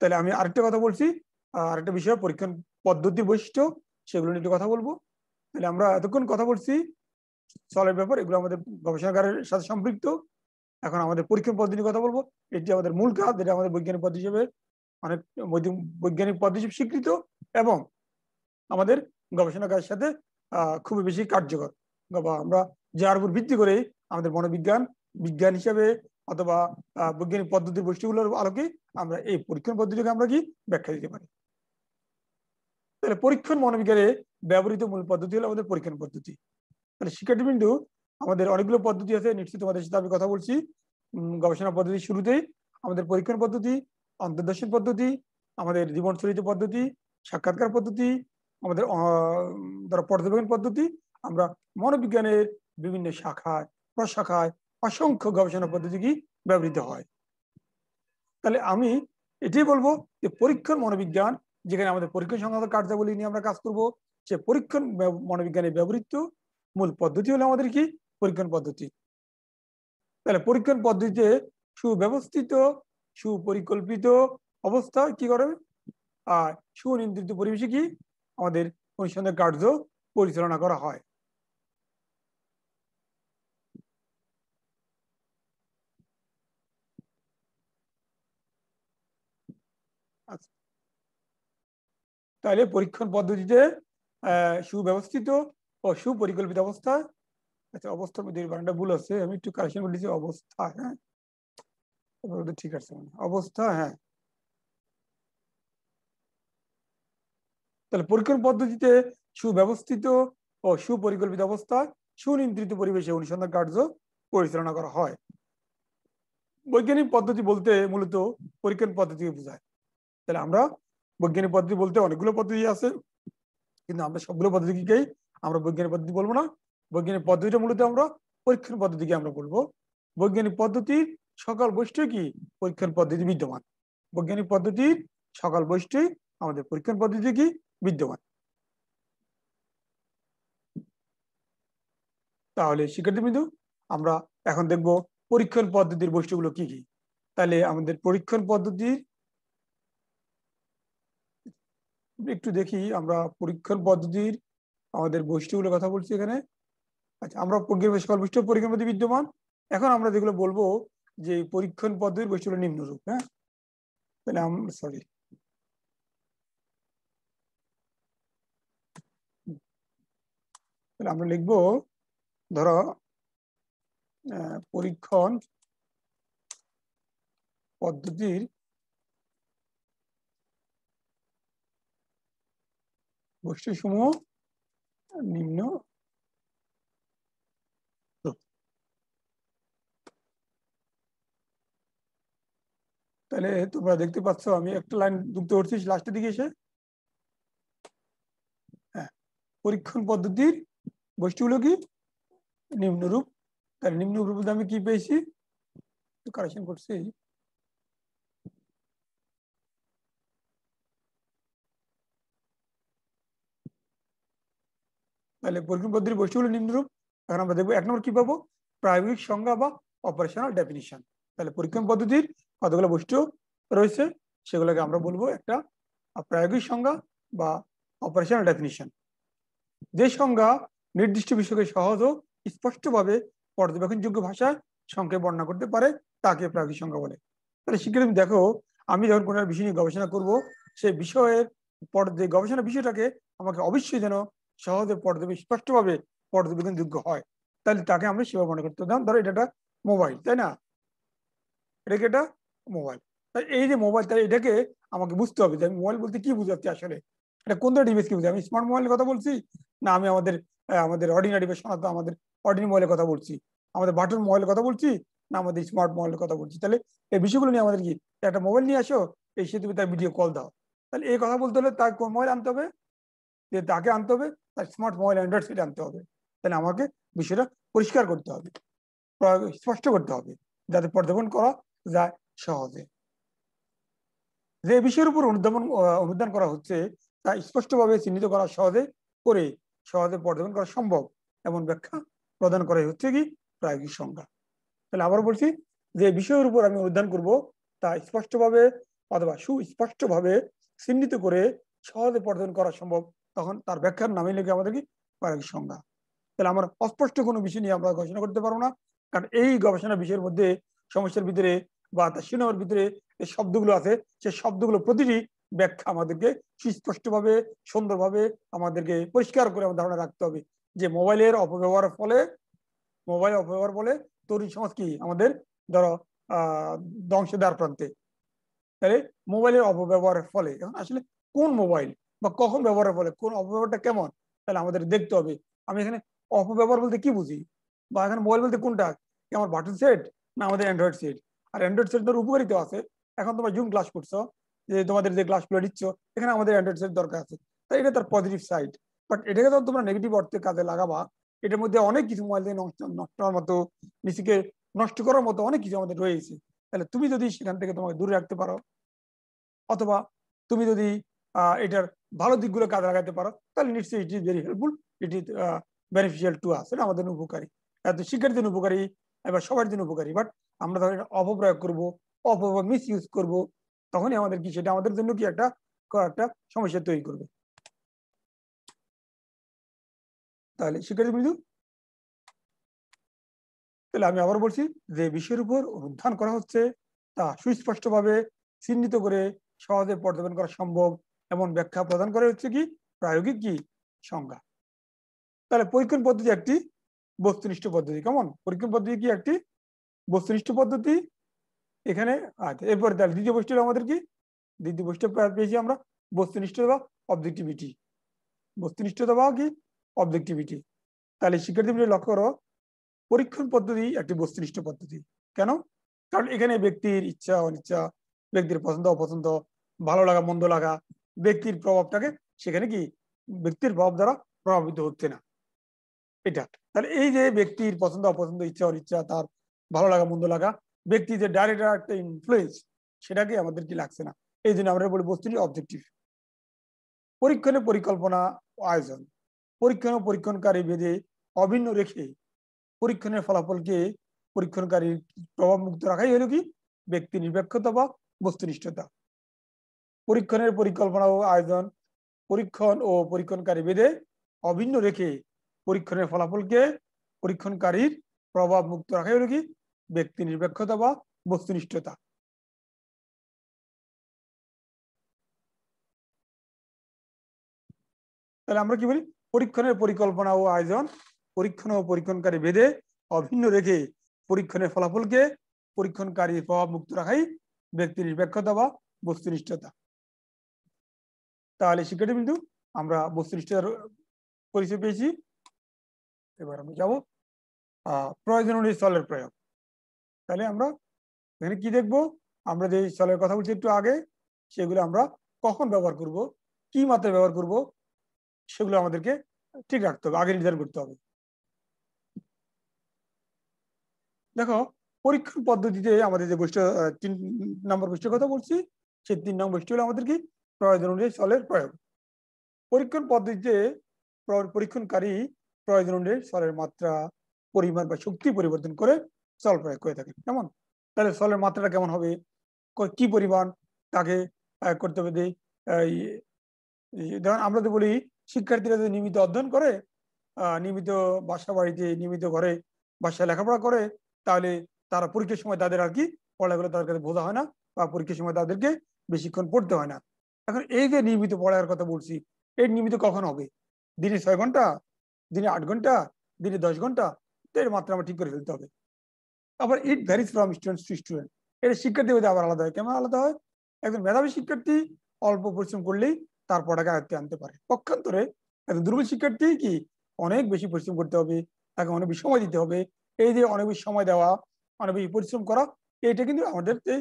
তাহলে আমি আরেকটা কথা বলছি আরেকটা বিষয়, পরীক্ষণ পদ্ধতির বৈশিষ্ট্য, সেগুলো নিয়ে একটু কথা বলব। তাহলে আমরা এতক্ষণ কথা বলছি স্থলের ব্যাপার, এগুলো আমাদের গবেষণাগারের সাথে সম্পৃক্ত। এখন আমাদের পরীক্ষণ পদ্ধতির কথা বলব। এটি আমাদের মূল কাজ যেটা আমাদের বৈজ্ঞানিক পদ্ধতি হিসেবে অনেক বৈজ্ঞানিক পদ্ধতি স্বীকৃত এবং আমাদের গবেষণাগারের সাথে খুবই বেশি কার্যকর। বা আমরা যার উপর ভিত্তি করে আমাদের মনোবিজ্ঞান, বিজ্ঞান হিসেবে অথবা বৈজ্ঞানিক পদ্ধতির বৈশিষ্ট্যগুলোর আলোকে আমরা এই পরীক্ষণ পদ্ধতিকে আমরা কি ব্যাখ্যা দিতে পারি? তাহলে পরীক্ষণ মনোবিজ্ঞানে ব্যবহৃত মূল পদ্ধতি হলো আমাদের পরীক্ষণ পদ্ধতি। তাহলে শিক্ষার্থীবৃন্দু আমাদের অনেকগুলো পদ্ধতি আছে, নিশ্চয়ই তোমাদের সাথে আমি কথা বলছি। গবেষণা পদ্ধতি শুরুতেই আমাদের পরীক্ষণ পদ্ধতি, অন্তর্দর্শন পদ্ধতি, আমাদের জীবনচরিত পদ্ধতি, সাক্ষাৎকার পদ্ধতি, আমাদের ধরো, পর্যবেক্ষণ পদ্ধতি, আমরা মনোবিজ্ঞানের বিভিন্ন শাখায়, প্রশাখায় অসংখ্য গবেষণা পদ্ধতি কি ব্যবহৃত হয়। তাহলে আমি এটাই বলব যে পরীক্ষণ মনোবিজ্ঞান, যেখানে আমাদের পরীক্ষণ সংক্রান্ত কার্যাবলী নিয়ে আমরা কাজ করব, সে পরীক্ষণ মনোবিজ্ঞানে ব্যবহৃত মূল পদ্ধতি হলো আমাদের কি? পরীক্ষণ পদ্ধতি। তাহলে পরীক্ষণ পদ্ধতিতে সুব্যবস্থিত, সুপরিকল্পিত অবস্থা কি করে? আর সুনিয়ন্ত্রিত পরিবেশে কি আমাদের অনুসন্ধান কার্য পরিচালনা করা হয়। আচ্ছা। তাহলে পরীক্ষণ পদ্ধতিতে সুব্যবস্থিত ও সুপরিকল্পিত অবস্থা। আচ্ছা অবস্থার মধ্যে বানানটা ভুল আছে, আমি একটু কারেকশন করে অবস্থা হ্যাঁ? ঠিক আছে অবস্থা হ্যাঁ। তাহলে পরীক্ষণ পদ্ধতিতে সুব্যবস্থিত ও সুপরিকল্পিত অবস্থায় সুনিয়ন্ত্রিত পরিবেশে অনুসন্ধান কার্য পরিচালনা করা হয়। বৈজ্ঞানিক পদ্ধতি বলতে মূলত পরীক্ষণ পদ্ধতিকে বোঝায়। তাহলে আমরা বৈজ্ঞানিক পদ্ধতি বলতে অনেকগুলো পদ্ধতি আছে, কিন্তু আমরা সবগুলো পদ্ধতিকেই আমরা বৈজ্ঞানিক পদ্ধতি বলব না। বৈজ্ঞানিক পদ্ধতিটা মূলত আমরা পরীক্ষণ পদ্ধতিকে আমরা বলব। বৈজ্ঞানিক পদ্ধতির সকল বৈশিষ্ট্য কি? পরীক্ষণ পদ্ধতি বিদ্যমান। বৈজ্ঞানিক পদ্ধতির সকল বৈশিষ্ট্য আমাদের পরীক্ষণ পদ্ধতি কি? বিদ্যমান। তাহলে শিক্ষার্থী বিন্দু, আমরা এখন দেখব পরীক্ষণ পদ্ধতির বৈশিষ্ট্যগুলো কি কি? তাহলে আমাদের পরীক্ষণ পদ্ধতির একটু দেখি, আমরা পরীক্ষণ পদ্ধতির আমাদের বৈশিষ্ট্যগুলো কথা বলছি এখানে। আচ্ছা আমরা সকল বৈশিষ্ট্য পরীক্ষণ পদ্ধতি বিদ্যমান। এখন আমরা যেগুলো বলব, যে পরীক্ষণ পদ্ধতির বৈশিষ্ট্য নিম্নরূপ হ্যাঁ? তাহলে আমরা সরি তাহলে আমরা লিখব, ধরো পরীক্ষণ পদ্ধতির বৈশিষ্ট্যসমূহ নিম্ন? তাহলে তোমরা দেখতে পাচ্ছ, আমি একটা লাইন যুক্ত করছি, লাস্টের দিকে এসে। হ্যাঁ পরীক্ষণ পদ্ধতির বৈশিষ্ট্যগুলো কি? নিম্নরূপ। তাহলে নিম্নরূপ আমি কি পেয়েছি? কারেকশন করছি। তাহলে পরীক্ষণ পদ্ধতির বৈশিষ্ট্যগুলো নিম্নরূপ এখন আমরা দেখব এক নম্বর কি পাবো? প্রায়োগিক সংজ্ঞা বা অপারেশনাল ডেফিনিশন তাহলে পরীক্ষণ পদ্ধতির কতগুলো বৈশিষ্ট্য রয়েছে, সেগুলোকে আমরা বলব একটা প্রায়োগিক সংজ্ঞা বা অপারেশনাল ডেফিনিশন যে সংজ্ঞা নির্দিষ্ট বিষয়কে সহজ ও স্পষ্টভাবে পর্যবেক্ষণযোগ্য ভাষায় সংক্ষেপ বর্ণনা করতে পারে, তাকে প্রায়োগিক সংজ্ঞা বলে। তাহলে শিক্ষার্থী, দেখো, আমি যখন কোনো বিষয় নিয়ে গবেষণা করব সেই বিষয়ের পর যে গবেষণা বিষয়টাকে আমাকে অবশ্যই যেন সহজে পর্যবেক্ষণ স্পষ্টভাবে পর্যবেক্ষণযোগ্য হয়। তাহলে তাকে আমরা সেবা মনে করতে দাম ধরো এটা একটা মোবাইল তাই না? এটাকে এটা মোবাইল এই যে মোবাইল তাই এটাকে আমাকে বুঝতে হবে যে আমি মোবাইল বলতে কি বুঝাচ্ছি আসলে? এটা কোন ধরনের ডিভাইস কি বুঝি আমি স্মার্ট মোবাইলের কথা বলছি? না, আমি আমাদের আমাদের অর্ডিনারি বা সনাত আমাদের অর্ডিনারি মোবাইলের কথা বলছি? আমাদের বাটন মোবাইলের কথা বলছি? না, আমাদের স্মার্ট মোবাইলের কথা বলছি? তাহলে এই বিষয়গুলো নিয়ে আমাদের কি? একটা মোবাইল নিয়ে আসো, এই সে তুমি তার ভিডিও কল দাও। তাহলে এই কথা বলতে হলে তার কোন মোবাইল আনতে হবে? যে তাকে আনতে হবে, তার স্মার্ট মোবাইল অ্যান্ড্রয়েড সেট আনতে হবে। তাহলে আমাকে বিষয়টা পরিষ্কার করতে হবে স্পষ্ট করতে হবে, যাতে পর্যবেক্ষণ করা যায় সহজে। যে বিষয়ের উপর অনুধাবন অনুধান করা হচ্ছে, তা স্পষ্টভাবে চিহ্নিত করা সহজে করে সহজে পর্যবেক্ষণ করা সম্ভব এমন ব্যাখ্যা প্রদান করাই হচ্ছে কি? প্রায়োগিক সংজ্ঞা। তাহলে আবার বলছি, যে বিষয়ের উপর আমি অনুধান করব, তা স্পষ্টভাবে অথবা সুস্পষ্টভাবে চিহ্নিত করে সহজে পর্যবেক্ষণ করা সম্ভব তখন তার ব্যাখ্যার নামে লেগে আমাদের কি প্রায়োগিক সংজ্ঞা। তাহলে আমরা অস্পষ্ট কোনো বিষয় নিয়ে আমরা গবেষণা করতে পারব না। কারণ এই গবেষণা বিষয়ের মধ্যে সমস্যার ভিতরে বা তার সিনেমার ভিতরে যে শব্দগুলো আছে, সেই শব্দগুলো প্রতিটি ব্যাখ্যা আমাদেরকে সুস্পষ্টভাবে, সুন্দরভাবে আমাদেরকে পরিষ্কার করে আমার ধারণা রাখতে হবে যে মোবাইলের অপব্যবহারের ফলে মোবাইল অপব্যবহার ফলে তরুণ সমাজ কি আমাদের ধরো আহ দেওয়ার প্রান্তে। তাহলে মোবাইলের অপব্যবহারের ফলে এখন আসলে কোন মোবাইল বা কখন ব্যবহারের ফলে কোন অপব্যবহারটা কেমন? তাহলে আমাদের দেখতে হবে। আমি এখানে অপব্যবহার বলতে কি বুঝি? বা এখানে মোবাইল বলতে কোনটা? আমার বাটন সেট না আমাদের অ্যান্ড্রয়েড সেট আর অ্যান্ড্রয়েড সেট ধর উপকারিতা আছে। এখন তোমার জুম ক্লাস করছ, যে তোমাদের যে ক্লাসগুলো দিচ্ছ এখানে আমাদের অ্যান্ড্রয়েড সেট দরকার আছে। তাই এটা তার পজিটিভ সাইড বাট এটাকে তো তোমরা নেগেটিভ অর্থে কাজে লাগাবা। এটার মধ্যে অনেক কিছু মোবাইল নষ্ট নষ্ট হওয়ার মতো, নিজেকে নষ্ট করার মতো অনেক কিছু আমাদের রয়েছে। তাহলে তুমি যদি সেখান থেকে তোমাকে দূরে রাখতে পারো, অথবা তুমি যদি এটার ভালো দিকগুলো কাজে লাগাতে পারো, তাহলে নিশ্চয়ই it is very helpful it is beneficial to us এটা আমাদের উপকারী। এত শিক্ষার জন্য উপকারী, এবার সবার জন্য উপকারী বাট আমরা ধর অপপ্রয়োগ করব অপপ্রয়োগ মিস ইউজ করব, তখনই আমাদের কি, সেটা আমাদের জন্য কি একটা একটা সমস্যা তৈরি করবে। তাহলে শিক্ষার্থী বিন্দু তাহলে আমি আবার বলছি যে বিষয়ের উপর অনুধান করা হচ্ছে, তা সুস্পষ্টভাবে চিহ্নিত করে সহজে পর্যবেক্ষণ করা সম্ভব। এমন ব্যাখ্যা প্রদান করে হচ্ছে কি? প্রায়োগিক কি? সংজ্ঞা। তাহলে পরীক্ষণ পদ্ধতি একটি, বস্তুনিষ্ঠ পদ্ধতি। কেমন? পরীক্ষণ পদ্ধতি কি একটি? বস্তুনিষ্ঠ পদ্ধতি। এখানে আচ্ছা এরপরে তাহলে দ্বিতীয় বৈশিষ্ট্য আমাদের কি? দ্বিতীয় বৈশিষ্ট্য পেয়েছি আমরা। বস্তুনিষ্ঠতা বা অবজেক্টিভিটি বস্তুনিষ্ঠতা বা কি? অবজেক্টিভিটি তাহলে শিক্ষার্থী লক্ষ্য করো, পরীক্ষণ পদ্ধতি একটি বস্তুনিষ্ঠ পদ্ধতি। কেন? কারণ এখানে ব্যক্তির ইচ্ছা, অনিচ্ছা, ব্যক্তির পছন্দ, অপছন্দ, ভালো লাগা, মন্দ লাগা ব্যক্তির প্রভাবটাকে সেখানে কি ব্যক্তির প্রভাব দ্বারা প্রভাবিত হচ্ছে না। এটা। তাহলে এই যে ব্যক্তির পছন্দ, অপছন্দ, ইচ্ছা, অনিচ্ছা, তার ভালো লাগা, মন্দ লাগা, ব্যক্তি যে ডাইরেক্ট একটা ইনফ্লুয়েন্স সেটাকে আমাদের কি লাগছে না? এই জন্য আমরা বলি বস্তুটি অবজেক্টিভ পরীক্ষণের পরিকল্পনা আয়োজন। পরীক্ষণ ও পরীক্ষণকারী ভেদে অভিন্ন রেখে পরীক্ষণের ফলাফলকে পরীক্ষণকারীর প্রভাব মুক্ত রাখাই হলো কি? ব্যক্তি নিরপেক্ষতা বা বস্তুনিষ্ঠতা। পরীক্ষণের পরিকল্পনা ও আয়োজন, পরীক্ষণ ও পরীক্ষণকারী ভেদে অভিন্ন রেখে পরীক্ষণের ফলাফলকে পরীক্ষণকারীর প্রভাব মুক্ত রাখাই হলো কি? ব্যক্তি নিরপেক্ষতা বা বস্তুনিষ্ঠতা। তাহলে আমরা কি বলি? পরীক্ষণের পরিকল্পনা ও আয়োজন, পরীক্ষণ ও পরীক্ষণকারী ভেদে অভিন্ন রেখে পরীক্ষণের ফলাফলকে পরীক্ষণকারী প্রভাব মুক্ত রাখাই ব্যক্তি নিরপেক্ষতা বা বস্তুনিষ্ঠতা। তাহলে শিক্ষার্থী বিন্দু, আমরা বস্তুনিষ্ঠতার পরিচয় পেয়েছি। এবার আমরা যাব প্রয়োজন অনুযায়ী স্থলের প্রয়োগ। তাহলে আমরা এখানে কি দেখব? আমরা যে স্থলের কথা বলছি একটু আগে, সেগুলো আমরা কখন ব্যবহার করব? কি মাত্রায় ব্যবহার করব? সেগুলো আমাদেরকে ঠিক রাখতে হবে, আগে নির্ধারণ করতে হবে। দেখো পরীক্ষণ পদ্ধতিতে আমাদের যে বৈশিষ্ট্য তিন নম্বর বৈশিষ্ট্যের কথা বলছি, সেই তিন নম্বর বৈশিষ্ট্য হলো আমাদের কি? প্রয়োজন অনুযায়ী সলের প্রয়োগ। পরীক্ষণ পদ্ধতিতে পরীক্ষণকারী প্রয়োজন অনুযায়ী স্থলের মাত্রা, পরিমাণ বা শক্তি পরিবর্তন করে স্থল প্রয়োগ করে থাকেন কেমন? তাহলে সলের মাত্রাটা কেমন হবে? কি পরিমাণ? তাকে করতে হবে ধরেন আমরা তো বলি, শিক্ষার্থীরা যদি নিয়মিত অধ্যয়ন করে নিয়মিত বাসা বাড়িতে, নিয়মিত ঘরে বাসায় লেখাপড়া করে, তাহলে তারা পরীক্ষার সময় তাদের আর কি পড়াগুলো তাদের কাছে বোঝা হয় না বা পরীক্ষার সময় তাদেরকে বেশিক্ষণ পড়তে হয় না। এখন এই যে নিয়মিত পড়ার কথা বলছি, এই নিয়মিত কখন হবে? দিনে ছয় ঘণ্টা, দিনে আট ঘণ্টা, দিনে দশ ঘণ্টা? এর মাত্রা আমরা ঠিক করে ফেলতে হবে। আবার it varies from student to student এটা শিক্ষার্থী মধ্যে আবার আলাদা হয়। কেমন আলাদা হয়? একজন মেধাবী শিক্ষার্থী অল্প পরিশ্রম করলেই তার পড়াকে আয়ত্তে আনতে পারে। পক্ষান্তরে একজন দুর্বল শিক্ষার্থী কি অনেক বেশি পরিশ্রম করতে হবে, তাকে অনেক বেশি সময় দিতে হবে। এই যে অনেক বেশি সময় দেওয়া, অনেক বেশি পরিশ্রম করা, এটা কিন্তু আমাদের যে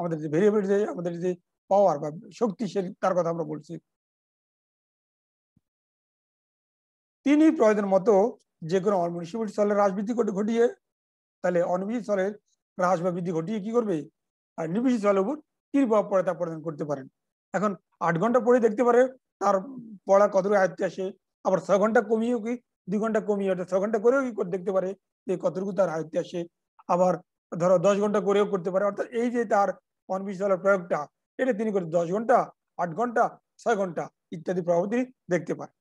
আমাদের যে ভেরিয়েবল যে, আমাদের যে পাওয়ার বা শক্তি সে তার কথা আমরা বলছি। তিনি প্রয়োজন মতো যে কোনো অনিশ্চিত স্থলের রাজবৃদ্ধি ঘটিয়ে, তাহলে অনিশ্চিত স্থলের হ্রাস বা বৃদ্ধি ঘটিয়ে কি করবে? আর নির্বিশেষ স্থলের উপর কি প্রভাব পড়ে তা প্রদান করতে পারেন। এখন আট ঘণ্টা পড়ে দেখতে পারে তার পড়া কতটুকু আয়ত্তে আসে, আবার ছ ঘণ্টা কমিয়েও কি, দুই ঘণ্টা কমিয়ে অর্থাৎ ছ ঘণ্টা করেও কি দেখতে পারে যে কতটুকু তার আয়ত্তে আসে। আবার ধরো দশ ঘণ্টা করেও করতে পারে। অর্থাৎ এই যে তার অনবিশালের প্রয়োগটা এটা তিনি করে দশ ঘণ্টা, আট ঘণ্টা, ছয় ঘণ্টা ইত্যাদি প্রভাব তিনি দেখতে পারে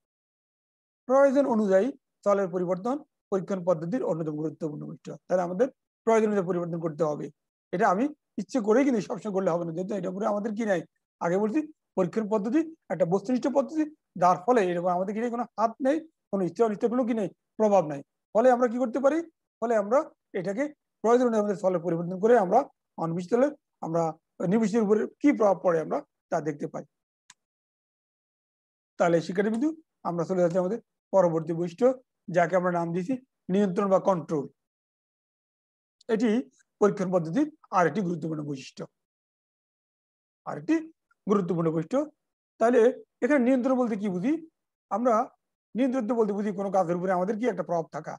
প্রয়োজন অনুযায়ী চলের পরিবর্তন পরীক্ষণ পদ্ধতির অন্যতম গুরুত্বপূর্ণ বিষয় তাহলে আমাদের প্রয়োজন অনুযায়ী পরিবর্তন করতে হবে। এটা আমি ইচ্ছে করেই কিন্তু সবসময় করলে হবে না। যেহেতু এটা উপরে আমাদের কি নাই? আগে বলছি পরীক্ষণ পদ্ধতি, একটা বস্তুনিষ্ঠ পদ্ধতি, যার ফলে এরকম আমাদের কি কোনো হাত নেই, কোনো ইচ্ছা অনিচ্ছা কোনো কি নেই, প্রভাব নাই। ফলে আমরা কি করতে পারি? ফলে আমরা এটাকে প্রয়োজন অনুযায়ী আমাদের স্থলের পরিবর্তন করে আমরা অনবিশতলে আমরা নির্বিশের উপরে কি প্রভাব পড়ে আমরা তা দেখতে পাই। তাহলে শিক্ষার্থী বিন্দু আমরা চলে যাচ্ছি আমাদের পরবর্তী বৈশিষ্ট্য, যাকে আমরা নাম দিয়েছি নিয়ন্ত্রণ বা কন্ট্রোল এটি পরীক্ষণ পদ্ধতির আরেকটি গুরুত্বপূর্ণ বৈশিষ্ট্য। আরেকটি গুরুত্বপূর্ণ বৈশিষ্ট্য। তাহলে এখানে নিয়ন্ত্রণ বলতে কি বুঝি? আমরা নিয়ন্ত্রণ বলতে বুঝি কোনো কাজের উপরে আমাদের কি একটা প্রভাব থাকা।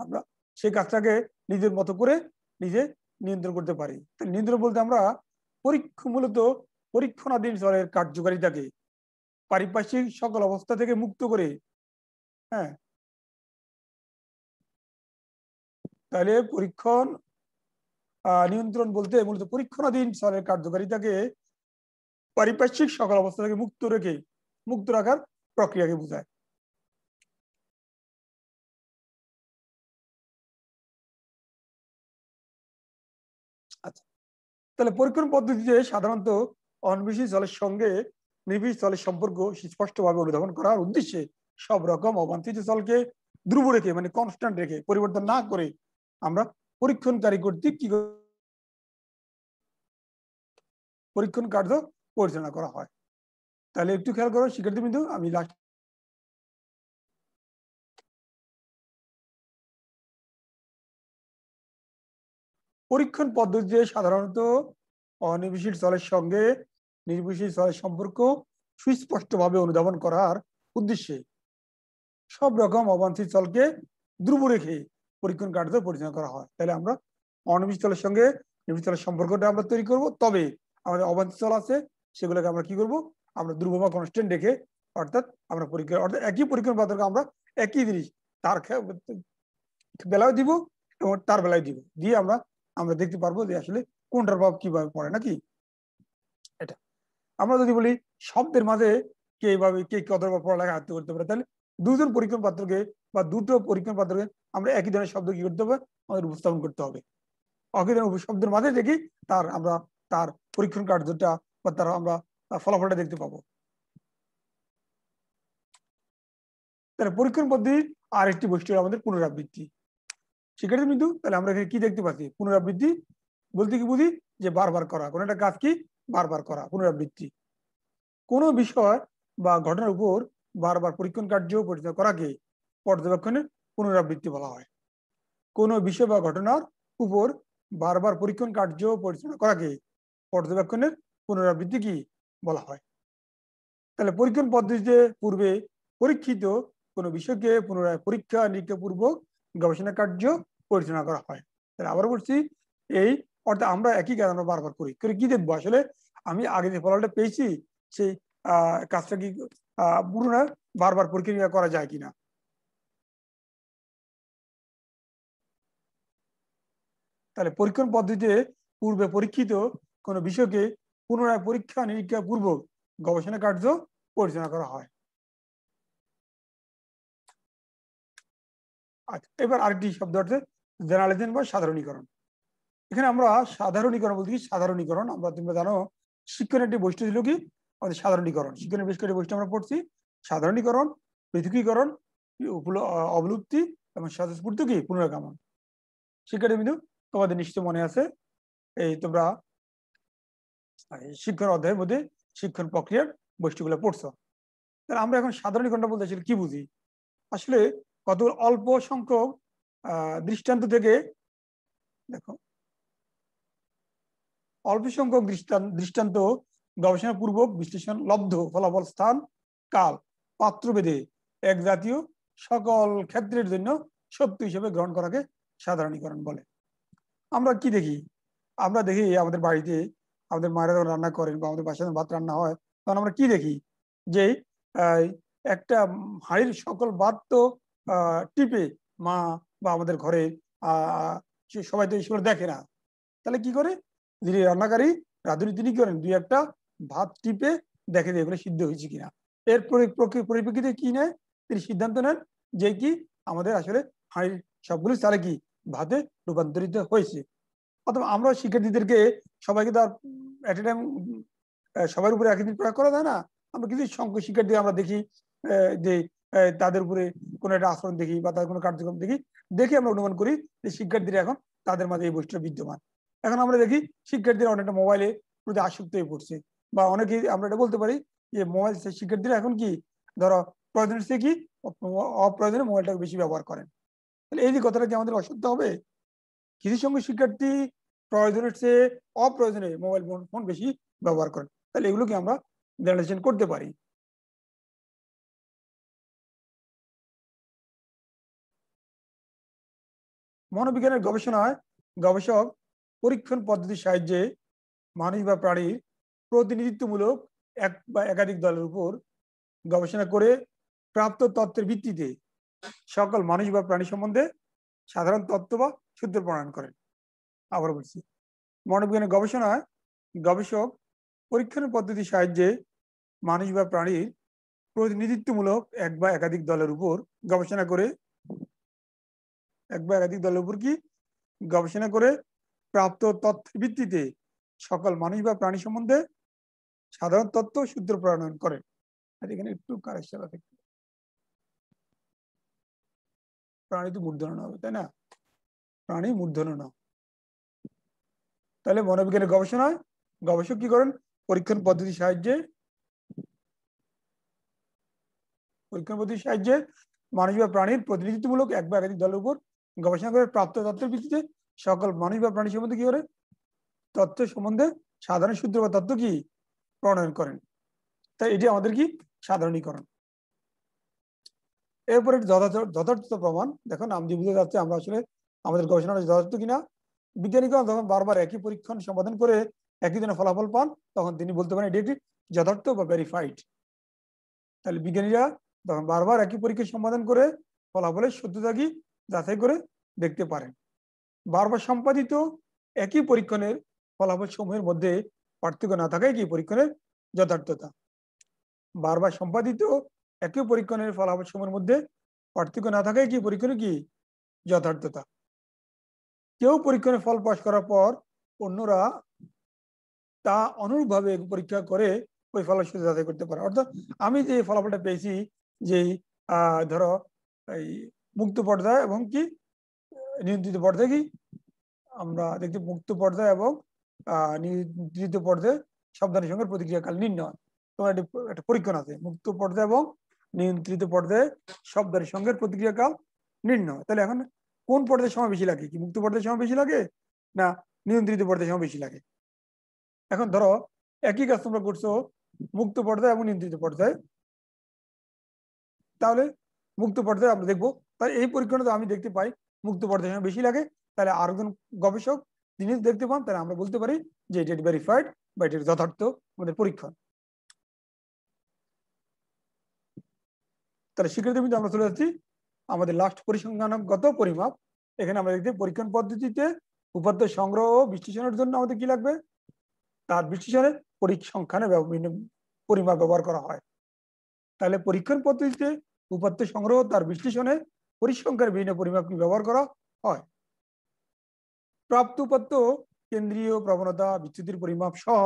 আমরা সেই কাজটাকে নিজের মতো করে নিজে নিয়ন্ত্রণ করতে পারি। নিয়ন্ত্রণ বলতে আমরা পরীক্ষা মূলত পরীক্ষণাধীন স্তরের কার্যকারিতাকে পারিপার্শ্বিক সকল অবস্থা থেকে মুক্ত করে। হ্যাঁ। তাহলে পরীক্ষণ নিয়ন্ত্রণ বলতে মূলত পরীক্ষণাধীন স্তরের কার্যকারিতাকে পারিপার্শ্বিক সকল অবস্থা থেকে মুক্ত রেখে, মুক্ত রাখার প্রক্রিয়াকে বোঝায়। তাহলে পরীক্ষণ পদ্ধতিতে সাধারণত অনবিশী জলের সঙ্গে নির্বিষ জলের সম্পর্ক স্পষ্টভাবে অনুধাবন করার উদ্দেশ্যে সব রকম অবান্তিত জলকে ধ্রুব রেখে মানে কনস্ট্যান্ট রেখে পরিবর্তন না করে আমরা পরীক্ষণকারী কর্তৃক কি পরীক্ষণ কার্য পরিচালনা করা হয়। তাহলে একটু খেয়াল করো শিক্ষার্থী বিন্দু আমি লাস্ট পরীক্ষণ পদ্ধতিতে সাধারণত অনির্বিশীল জলের সঙ্গে নির্বিশীল জলের সম্পর্ক সুস্পষ্টভাবে অনুধাবন করার উদ্দেশ্যে সব রকম অবাঞ্ছিত জলকে ধ্রুব রেখে পরীক্ষণ কার্য পরিচালনা করা হয়। তাহলে আমরা অনির্বিশীল জলের সঙ্গে নির্বিশীল জলের সম্পর্কটা আমরা তৈরি করব। তবে আমাদের অবাঞ্ছিত জল আছে, সেগুলোকে আমরা কি করব? আমরা ধ্রুব বা কনস্ট্যান্ট রেখে অর্থাৎ আমরা পরীক্ষা অর্থাৎ একই পরীক্ষণ পদ্ধতিকে আমরা একই জিনিস তার বেলায় দিব এবং তার বেলায় দিব। দিয়ে আমরা আমরা দেখতে পারব যে আসলে কোনটার প্রভাব কীভাবে পড়ে, নাকি? এটা। আমরা যদি বলি শব্দের মাঝে কে এইভাবে কে কত পড়ালেখা আয়ত্ত করতে পারে, তাহলে দুজন পরীক্ষণ পাত্রকে বা দুটো পরীক্ষণ পাত্রকে আমরা একই ধরনের শব্দ কি করতে হবে? আমাদের উপস্থাপন করতে হবে। ধরনের শব্দের মাঝে দেখি তার আমরা তার পরীক্ষণ কার্যটা বা তার আমরা ফলাফলটা দেখতে পাবো। তাহলে পরীক্ষণ পদ্ধতি আর একটি বৈশিষ্ট্য আমাদের পুনরাবৃত্তি। শিক্ষার্থী বিন্দু, তাহলে আমরা এখানে কি দেখতে পাচ্ছি? পুনরাবৃত্তি বলতে কি বুঝি? যে বারবার করা। কোন একটা কাজ কি? বারবার করা, পুনরাবৃত্তি। কোন বিষয় বা ঘটনার উপর বারবার পরীক্ষণ কার্য পরিচালনা করাকে পর্যবেক্ষণের পুনরাবৃত্তি বলা হয়। কোন বিষয় বা ঘটনার উপর বারবার পরীক্ষণ কার্য পরিচালনা করাকে পর্যবেক্ষণের পুনরাবৃত্তি কি বলা হয়? তাহলে পরীক্ষণ পদ্ধতিতে পূর্বে পরীক্ষিত কোনো বিষয়কে পুনরায় পরীক্ষা নিরীক্ষা পূর্বক গবেষণা কার্য পরিচালনা করা হয়। তাহলে আবার বলছি, এই অর্থাৎ আমরা একই কাজ আমরা বারবার করি। করে কি দেখব? আসলে আমি আগে যে ফলাফলটা পেয়েছি, সেই কাজটা কি পুনরায় বারবার পরীক্ষা করা যায় কিনা? তাহলে পরীক্ষণ পদ্ধতিতে পূর্বে পরীক্ষিত কোনো বিষয়কে পুনরায় পরীক্ষা নিরীক্ষা পূর্বক গবেষণা কার্য পরিচালনা করা হয়। এবার আরেকটি শব্দ হচ্ছে জেনারেলাইজেশন বা সাধারণীকরণ। এখানে আমরা সাধারণীকরণ বলতে কি? সাধারণীকরণ, আমরা তোমরা জানো, শিক্ষণের একটি বৈশিষ্ট্য ছিল কি? আমাদের সাধারণীকরণ। শিক্ষণের বেশ কয়েকটি বৈশিষ্ট্য আমরা পড়ছি। সাধারণীকরণ, পৃথকীকরণ অবলুপ্তি এবং স্বতঃস্ফূর্ত কি? পুনরাগমন। শিক্ষার্থী বিন্দু, তোমাদের নিশ্চিত মনে আছে, এই তোমরা শিক্ষণ অধ্যায়ের মধ্যে শিক্ষণ প্রক্রিয়ার বৈশিষ্ট্যগুলো পড়ছো। তাহলে আমরা এখন সাধারণীকরণটা বলতে কি বুঝি? আসলে কত অল্প সংখ্যক দৃষ্টান্ত থেকে, দেখো, অল্প সংখ্যক দৃষ্টান্ত গবেষণা পূর্বক বিশ্লেষণ লব্ধ ফলাফল স্থান, কাল, পাত্রভেদে এক জাতীয় সকল ক্ষেত্রের জন্য সত্য হিসেবে গ্রহণ করাকে সাধারণীকরণ বলে। আমরা কি দেখি? আমরা দেখি আমাদের বাড়িতে আমাদের মায়েরা যখন রান্না করেন বা আমাদের বাসায় ভাত রান্না হয়, তখন আমরা কি দেখি? যে একটা হাড়ির সকল ভাত তো টিপে মা বা আমাদের ঘরে, আহ সবাই তো সেগুলো দেখে না। তাহলে কি করে? যিনি রান্নাকারী, রাঁধুনি তিনি করেন? দুই একটা ভাত টিপে দেখে দিয়ে এগুলো সিদ্ধ হয়েছে কিনা। এর পরিপ্রেক্ষিতে কি নেয়? তিনি সিদ্ধান্ত নেন যে কি আমাদের আসলে হাঁড়ির সবগুলো চালে কি ভাতে রূপান্তরিত হয়েছে। অথবা আমরা শিক্ষার্থীদেরকে সবাইকে তো আর এট টাইম সবার উপরে একদিন প্রয়োগ করা যায় না। আমরা কিছু সংখ্যক শিক্ষার্থী আমরা দেখি যে তাদের উপরে কোনো একটা আচরণ দেখি বা তাদের কোনো কার্যক্রম দেখি, দেখে আমরা অনুমান করি যে শিক্ষার্থীরা এখন তাদের মাঝে এই বৈশিষ্ট্য বিদ্যমান। এখন আমরা দেখি শিক্ষার্থীরা অনেকটা মোবাইলে প্রতি আসক্ত হয়ে পড়ছে বা অনেকেই আমরা এটা বলতে পারি যে মোবাইল শিক্ষার্থীরা এখন কি ধরো প্রয়োজন চেয়ে কি অপ্রয়োজনে মোবাইলটাকে বেশি ব্যবহার করেন। তাহলে এই যে কথাটা কি আমাদের অসত্য হবে? কিছু সঙ্গে শিক্ষার্থী প্রয়োজনের চেয়ে অপ্রয়োজনে মোবাইল ফোন বেশি ব্যবহার করেন। তাহলে এগুলোকে আমরা জেনারেশন করতে পারি। মনোবিজ্ঞানের গবেষণায় গবেষক পরীক্ষণ পদ্ধতির সাহায্যে মানুষ বা প্রাণীর প্রতিনিধিত্বমূলক এক বা একাধিক দলের উপর গবেষণা করে প্রাপ্ত তত্ত্বের ভিত্তিতে সকল মানুষ বা প্রাণী সম্বন্ধে সাধারণ তত্ত্ব বা সূত্র প্রণয়ন করেন। আবার বলছি, মনোবিজ্ঞানের গবেষণায় গবেষক পরীক্ষণ পদ্ধতির সাহায্যে মানুষ বা প্রাণীর প্রতিনিধিত্বমূলক এক বা একাধিক দলের উপর গবেষণা করে এক বা একাধিক দলের উপর কি গবেষণা করে প্রাপ্ত তথ্যের ভিত্তিতে সকল মানুষ বা প্রাণী সম্বন্ধে সাধারণ তত্ত্ব সূত্র প্রণয়ন করেন এখানে একটু কারেকশন আছে প্রাণী তো মূর্ধন্য হবে, তাই না? প্রাণী মূর্ধন্য। তাহলে মনোবিজ্ঞানের গবেষণায় গবেষক কি করেন? পরীক্ষণ পদ্ধতির সাহায্যে পরীক্ষণ পদ্ধতির সাহায্যে মানুষ বা প্রাণীর প্রতিনিধিত্বমূলক এক বা একাধিক দলের উপর গবেষণা করে প্রাপ্ত তথ্যের ভিত্তিতে সকল মানুষ বা প্রাণী সম্বন্ধে কি করে? তথ্য সম্বন্ধে সাধারণ সূত্র বা তত্ত্ব কি প্রণয়ন করেন। তাই এটি আমাদের কি? সাধারণীকরণ। এরপরে যথার্থ প্রমাণ। দেখুন, আমি বুঝতে যাচ্ছে, আমরা আসলে আমাদের গবেষণা যথার্থ কিনা। বিজ্ঞানীগণ যখন বারবার একই পরীক্ষণ সমাধান করে একই দিনে ফলাফল পান, তখন তিনি বলতে পারেন, এটি একটি যথার্থ বা ভেরিফাইড তাহলে বিজ্ঞানীরা তখন বারবার একই পরীক্ষা সমাধান করে ফলাফলের সত্যতা কি যাচাই করে দেখতে পারেন। বারবার সম্পাদিত একই পরীক্ষণের ফলাফল সমূহের মধ্যে পার্থক্য না থাকায় কি পরীক্ষণের যথার্থতা? বারবার সম্পাদিত একই পরীক্ষণের ফলাফল সমূহের মধ্যে পার্থক্য না থাকায় কি পরীক্ষণের কি যথার্থতা? কেউ পরীক্ষণের ফল পাশ করার পর অন্যরা তা অনুরূপভাবে পরীক্ষা করে ওই সাথে যাচাই করতে পারে। অর্থাৎ আমি যে ফলাফলটা পেয়েছি যে ধরো, এই মুক্ত পর্দায় এবং কি, নিয়ন্ত্রিত পর্দায় কি? আমরা দেখছি মুক্ত পর্দায় এবং নিয়ন্ত্রিত পর্দায় শব্দানের সঙ্গে প্রতিক্রিয়াকাল নির্ণয়। তোমার একটা পরীক্ষণ আছে, মুক্ত পর্দা এবং নিয়ন্ত্রিত পর্দায় শব্দের সঙ্গে প্রতিক্রিয়াকাল নির্ণয়। তাহলে এখন কোন পর্দায় সময় বেশি লাগে? কি মুক্ত পর্দায় সময় বেশি লাগে না নিয়ন্ত্রিত পর্দায় সময় বেশি লাগে? এখন ধরো, একই কাজ তোমরা করছ, মুক্ত পর্দায় এবং নিয়ন্ত্রিত পর্দায়। তাহলে মুক্ত পর্দায় আমরা দেখব তাই এই পরীক্ষণটা আমি দেখতে পাই মুক্ত পর্দায় সময় বেশি লাগে। তাহলে আর একজন গবেষক তিনি দেখতে পান, তাহলে আমরা বলতে পারি যে এটি ভেরিফাইড বা এটি যথার্থ আমাদের পরীক্ষণ। তাহলে স্বীকৃতি কিন্তু আমরা চলে যাচ্ছি আমাদের লাস্ট পরিসংখ্যানগত পরিমাপ। এখানে আমরা দেখতে পরীক্ষণ পদ্ধতিতে উপাত্ত সংগ্রহ ও বিশ্লেষণের জন্য আমাদের কি লাগবে? তার বিশ্লেষণে পরিসংখ্যানে পরিমাপ ব্যবহার করা হয়। তাহলে পরীক্ষণ পদ্ধতিতে উপাত্ত সংগ্রহ তার বিশ্লেষণে পরিসংখ্যার বিভিন্ন পরিমাপ ব্যবহার করা, হয়। প্রাপ্ত উপাত্ত কেন্দ্রীয় প্রবণতা, বিচ্যুতির পরিমাপ সহ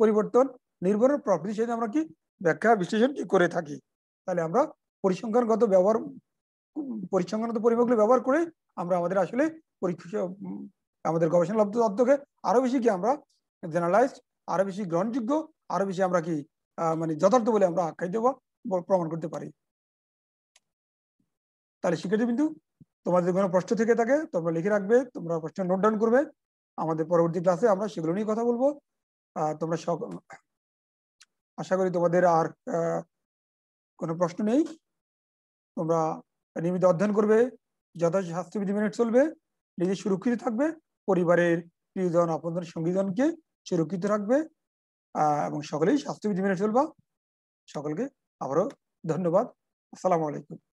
পরিবর্তন নির্ভরের প্রকৃতির সাথে আমরা কি ব্যাখ্যা বিশ্লেষণ কি করে থাকি? তাহলে আমরা পরিসংখ্যানগত ব্যবহার, পরিসংখ্যানগত পরিমাপগুলো ব্যবহার করে আমরা আমাদের আসলে পরীক্ষা আমাদের গবেষণা লব্ধ তথ্যকে আরও বেশি কি আমরা জেনারেলাইজড আরও বেশি গ্রহণযোগ্য, আরও বেশি আমরা কি মানে যথার্থ বলে আমরা আখ্যায়িত বা প্রমাণ করতে পারি। তাহলে শিক্ষার্থী বিন্দু, তোমাদের কোনো প্রশ্ন থেকে থাকে, তোমরা লিখে রাখবে, তোমরা প্রশ্ন নোট ডাউন করবে। আমাদের পরবর্তী ক্লাসে আমরা সেগুলো নিয়ে কথা বলব। তোমরা আশা করি তোমাদের আর কোনো প্রশ্ন নেই। তোমরা নিয়মিত অধ্যয়ন করবে, যথাযথ স্বাস্থ্যবিধি মেনে চলবে নিজে সুরক্ষিত থাকবে, পরিবারের প্রিয়জন, আপনজন, সঙ্গীজনকে সুরক্ষিত রাখবে এবং সকলেই স্বাস্থ্যবিধি মেনে চলবা। সকলকে আবারও ধন্যবাদ। আসসালামু আলাইকুম।